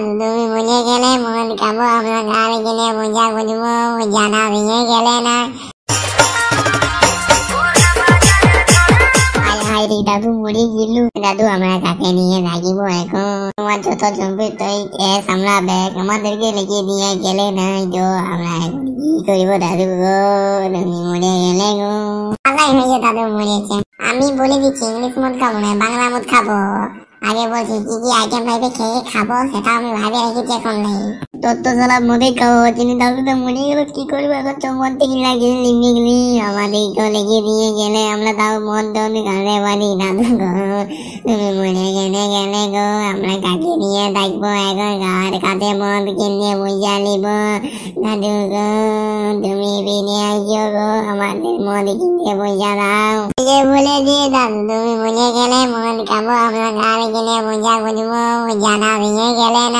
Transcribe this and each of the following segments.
তুমি বলে গেলে মদ খাব, আমরা গান কিনে মজা বুঝব জানা ভেঙে গেলে না। দাদু, মরে গেল দাদু, আমরা কাকে নিয়ে থাকিব এখন? তোমার যত জমি তুই সামলাবে, আমাদেরকে লিখে দিয়ে গেলে নাই তো আমরা এখন কি করব দাদু গো? তুমি মরে গেলে গো। আল্লাহ হয়েছে দাদু, মরেছে। আমি বলে দিচ্ছি, ইংলিশ মদ খাব না, বাংলা মদ খাব। আগে বলছি, কি কি আইটেম ভাবে খেয়ে খাব সেটা আমি ভাবে রেখেছি এখন নেই। তোর তো সারা খাব দাদু তো মনে গেল কি করব? এখন মদ থেকে আমাদের লেগে দিয়ে গেলে আমরা তাও মন দন পারি দাদু গো তুমি মরে গেলে গেলে গো, আমরা কাকে নিয়ে থাকব এখন တေမောသခင်နေဝရလီဘောနတုကဒုမီဘီနေယောကိုအမတေမောသခင်နေဝရတာယေဘုလေဒီတာဒုမီမနေကလေးမောကမောအမနာကလေးနေဝရကိုဒီမောဝရနာဘီနေကလေးနာ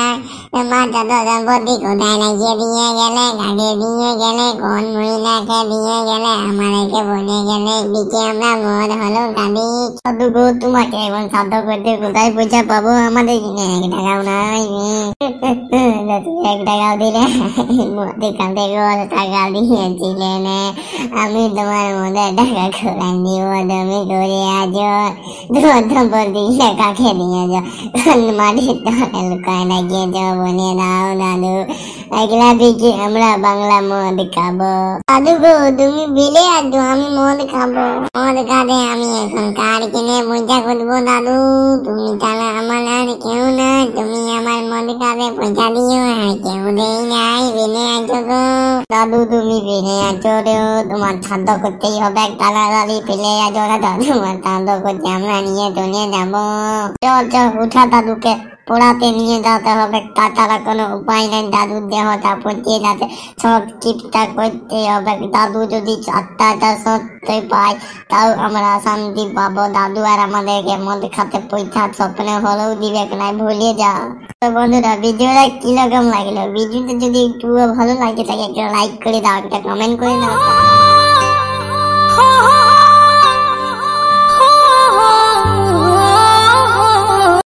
যত সম্পত্তি কোথায় লাগিয়ে দিয়ে গেলে গাড়ি দিয়ে গেলে কোন মহিলাকে দিয়ে গেলে আমাদেরকে বলে গেলে দিকে আমরা মদ হলো দাদি দাদু তোমাকে এখন শব্দ করতে কোথায় পয়সা পাবো আমাদের কিনে এক টাকাও নাই এক টাকাও দিলে মদ খাতে গোল টাকা দিয়েছিলে আমি তোমার মধ্যে টাকা খোলাই দিব তুমি করে আছো তোমার সম্পত্তি কাকে দিয়েছ মাটির তলে লুকায় লাগিয়েছ বলে দাও দাদু একলা দিকে আমরা বাংলা মদ খাব। দাদু গো, তুমি বিলে আছো, আমি মদ খাব। মদ খাতে আমি এখন, কার কিনে পয়সা করব দাদু? তুমি তাহলে আমার আর কেউ না তুমি আমার মদ খাতে পয়সা দিও আর কেউ দেই নাই, বিলে আছো গো। দাদু, তুমি ফিরে আছো রে, তোমার ছাদ করতেই হবে তাড়াতাড়ি ফেলে আছো দাদু, তোমার ছাদ করতে আমরা নিয়ে চলে যাব। চল চল উঠা দাদুকে। পোড়াতে নিয়ে যেতে হবে তাছাড়া কোনো উপায় নেই দাদুর দেহটা পচিয়ে যাতে সব ঠিকঠাক করতে হবে দাদু যদি চারটাটা সত্যি পায় তাও আমরা শান্তি পাবো দাদু আর আমাদেরকে মদ খাতে পয়সা স্বপ্নে হলেও দিবে নাই ভুলে যা তো বন্ধুরা ভিডিওটা কীরকম লাগল ভিডিওটা যদি একটু ভালো লাগে থাকে একটা লাইক করে দাও একটা কমেন্ট করে দাও